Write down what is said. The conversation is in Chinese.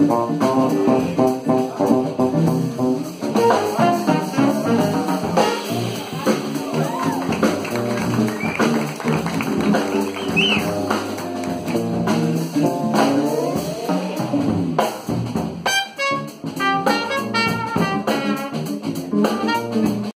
嗯嗯嗯